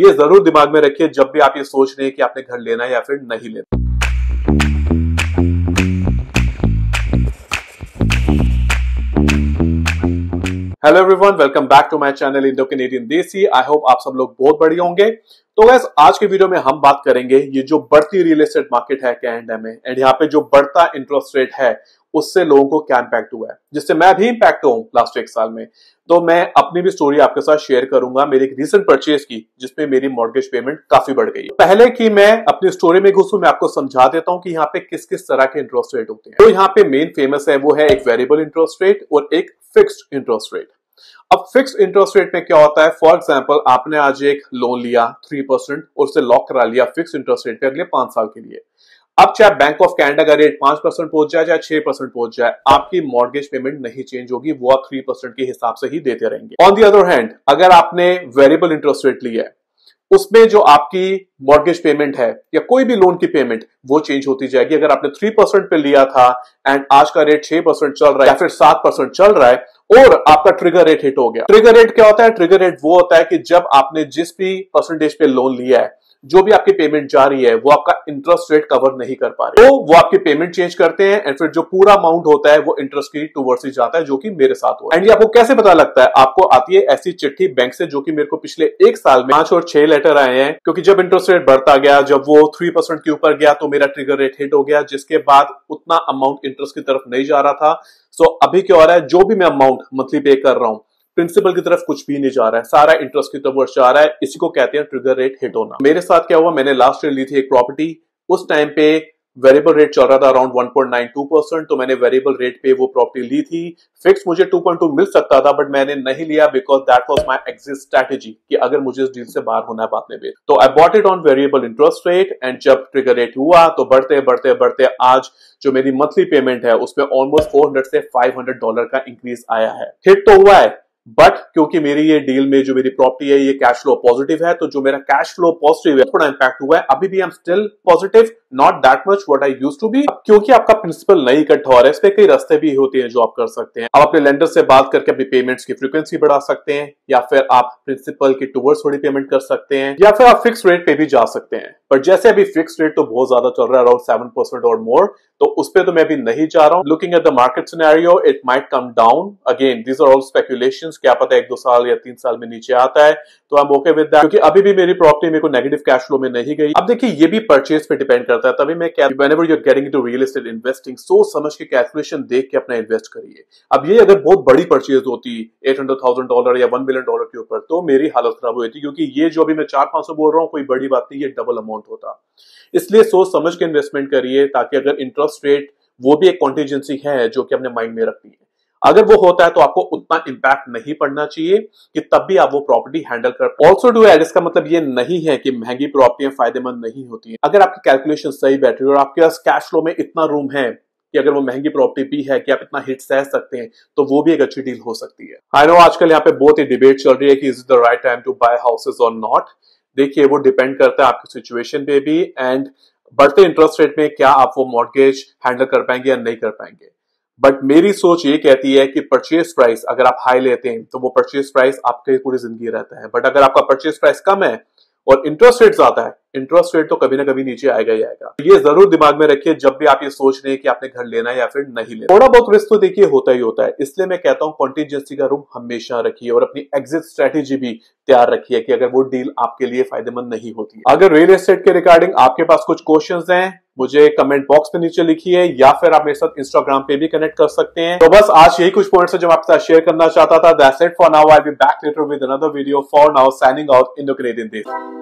ये ज़रूर दिमाग में रखिए, जब भी आप ये सोच रहे हैं कि आपने घर लेना है या फिर नहीं लेना। Hello everyone welcome back to my channel Indo Canadian Desi I hope आप सब लोग बहुत बढ़िया होंगे। तो गैस आज के वीडियो में हम बात करेंगे, ये जो बढ़ती रियल एस्टेट मार्केट है कैनेडा में एंड यहाँ पे जो बढ़ता इंटरेस्ट रेट है उससे लोगों को क्या इम्पैक्ट हुआ है। जिससे मैं भी इम्पैक्ट हूँ लास्ट एक साल में। तो मैं अपनी भी स्टोरी आपके साथ शेयर करूँगा मेरी एक रिसेंट परचेज की, जिसमें मेरी मॉर्गेज पेमेंट काफ़ी बढ़ गई पहले कि मैं अपनी स्टोरी में घुसू, मैं आपको समझा देता हूँ कि यहाँ पे किस किस तरह के इंटरेस्ट रेट होते हैं। तो यहाँ पे मेन फ़ेमस है, वो है एक वेरिएबल इंटरेस्ट रेट और एक फिक्स्ड इंटरेस्ट रेट अब फिक्स इंटरेस्ट रेट में क्या होता है? फॉर एग्ज़ाम्पल आपने आज एक लोन लिया थ्री परसेंट और उसे लॉक करा लिया फिक्स इंटरेस्ट रेट पे अगले पाँच साल के लिए। अब चाहे बैंक ऑफ़ कैनेडा का रेट पाँच परसेंट पहुँच जाए, चाहे छह परसेंट पहुँच जाए, आपकी मॉर्गेज पेमेंट नहीं चेंज होगी, वो आप थ्री परसेंट के हिसाब से ही देते रहेंगे। ऑन दी अदर हैंड अगर आपने वेरिएबल इंटरेस्ट रेट लिया है, उसमें जो आपकी मॉर्गेज पेमेंट है, या कोई भी लोन की पेमेंट वो चेंज होती जाएगी। अगर आपने थ्री परसेंट पे लिया था एंड आज का रेट छह परसेंट चल रहा है, या फिर सात परसेंट चल रहा है और आपका ट्रिगर रेट हिट हो गया। ट्रिगर रेट क्या होता है? ट्रिगर रेट वो होता है कि जब आपने जिस भी परसेंटेज पे लोन लिया है जो भी आपकी पेमेंट जा रही है, वो आपका इंटरेस्ट रेट कवर नहीं कर पा रहे। तो वो आपकी पेमेंट चेंज करते हैं एंड फिर जो पूरा अमाउंट होता है, वो इंटरेस्ट की टूवर्ड्स ही जाता है, जो कि मेरे साथ हुआ। एंड ये आपको कैसे पता लगता है? आपको आती है ऐसी चिट्ठी बैंक से, जो कि मेरे को पिछले एक साल में पाँच और छह लेटर आए हैं, क्योंकि जब इंटरेस्ट रेट बढ़ता गया, जब वो थ्री परसेंट के ऊपर गया तो मेरा ट्रिगर रेट हिट हो गया, जिसके बाद उतना अमाउंट इंटरेस्ट की तरफ़ नहीं जा रहा था। सो अभी क्या हो रहा है? जो भी मैं अमाउंट मंथली पे कर रहा हूँ प्रिंसिपल की तरफ़ कुछ भी नहीं जा रहा है। सारा इंटरेस्ट की तरफ़ जा रहा है। इसी को कहते हैं ट्रिगर रेट हिट होना। मेरे साथ क्या हुआ? मैंने लास्ट ईयर ली थी एक प्रॉपर्टी उस टाइम पे वेरिएबल रेट चल रहा था अराउंड 1.92 परसेंट तो मैंने वेरिएबल रेट पे वो प्रॉपर्टी ली थी। फिक्स मुझे 2.2 मिल सकता था बट मैंने नहीं लिया because that was my exit strategy कि अगर मुझे इस डील से बाहर होना है बाद में। भी तो I bought it on variable interest rate and जब ट्रिगर रेट हुआ तो बढ़ते बढ़ते बढ़ते आज जो मेरी मंथली पेमेंट है, उसमें ऑलमोस्ट 400 से 500 डॉलर का इंक्रीज आया है। हिट तो हुआ है बट क्योंकि मेरी ये डील में जो मेरी प्रॉपर्टी है, ये कैश फ्लो पॉजिटिव है तो जो मेरा कैश फ्लो पॉजिटिव है, थोड़ा इंपैक्ट हुआ है। अभी भी I am still positive not that much what I use to be क्योंकि आपका प्रिंसिपल नहीं इकट्ठा हो रहा है इस पे कई रास्ते भी होते हैं जो आप कर सकते हैं। आप अपने लेंडर से बात करके अपनी पेमेंट्स की फ्रीक्वेंसी बढ़ा सकते हैं, या फिर आप प्रिंसिपल की टूवर्ड्स थोड़ी पेमेंट कर सकते हैं, या फिर आप फिक्स रेट पे भी जा सकते हैं। पर जैसे अभी फिक्स रेट तो बहुत ज़्यादा चल रहा है अराउंड सेवन परसेंट और मोर तो उस पर तो मैं अभी नहीं जा रहा हूँ। Looking at the market scenario it might come down again these are all speculation क्या पता एक दो साल या तीन साल में नीचे आता है तो आई एम ओके विद क्योंकि अभी भी मेरी प्रॉपर्टी मेरे को नेगेटिव कैश फ्लो में नहीं गई। अब देखिए, ये भी परचेज पे डिपेंड करता है, तभी मैं क्या whenever you're getting into real estate investing, सोच समझ के कैलकुलेशन देख के अपना इन्वेस्ट करिए। अब ये अगर बहुत बड़ी परचेज होती एट डॉलर या वन मिलियन डॉलर के ऊपर तो मेरी हालत खराब हुई थी क्योंकि ये जो अभी मैं चार पाँच सौ बोल रहा हूँ, कोई बड़ी बात नहीं, ये डबल अमाउंट होता। इसलिए सोच समझ के इन्वेस्टमेंट करिए, ताकि अगर इंटरेस्ट रेट वो भी एक कॉन्टीजेंसी है, जो कि अपने माइंड में रखनी है। अगर वो होता है तो आपको उतना इंपैक्ट नहीं पड़ना चाहिए कि तब भी आप वो प्रॉपर्टी हैंडल कर ऑल्सो डू एड इसका मतलब ये नहीं है कि महँगी प्रॉपर्टियाँ फ़ायदेमंद नहीं होती है। अगर आपकी कैलकुलेशन सही बैठ रही है और आपके पास कैश फ्लो में इतना रूम है कि अगर वो महँगी प्रॉपर्टी भी है, कि आप इतना हिट सह सकते हैं तो वो भी एक अच्छी डील हो सकती है। आई नो आजकल यहाँ पे बहुत ही डिबेट चल रही है कि is the right time to buy houses और नॉट देखिए, वो डिपेंड करता है आपकी सिचुएशन पे भी एंड बढ़ते इंटरेस्ट रेट में क्या आप वो मॉर्गेज हैंडल कर पाएँगे या नहीं कर पाएँगे। बट मेरी सोच ये कहती है कि परचेज प्राइस अगर आप हाई लेते हैं तो वो परचेज प्राइस आपके पूरी ज़िंदगी रहता है। बट अगर आपका परचेज प्राइस कम है और इंटरेस्ट रेट ज़्यादा है इंटरेस्ट रेट तो कभी ना कभी नीचे आएगा ही आएगा। ये ज़रूर दिमाग में रखिए, जब भी आप ये सोच रहे हैं कि आपने घर लेना है या फिर नहीं लेना। थोड़ा बहुत रिस्क तो देखिए होता ही होता है। इसलिए मैं कहता हूँ कॉन्टीजेंसी का रूम हमेशा रखिए और अपनी एग्जिट स्ट्रेटेजी भी तैयार रखिए कि अगर वो डील आपके लिए फ़ायदेमंद नहीं होती अगर रियल एस्टेट के रिगार्डिंग आपके पास कुछ क्वेश्चन हैं, मुझे कमेंट बॉक्स में नीचे लिखिए या फिर आप मेरे साथ इंस्टाग्राम पे भी कनेक्ट कर सकते हैं। तो बस आज यही कुछ पॉइंट्स है जो आपके साथ शेयर करना चाहता था। That's it for now I be back later with another video for now signing out in the Canadian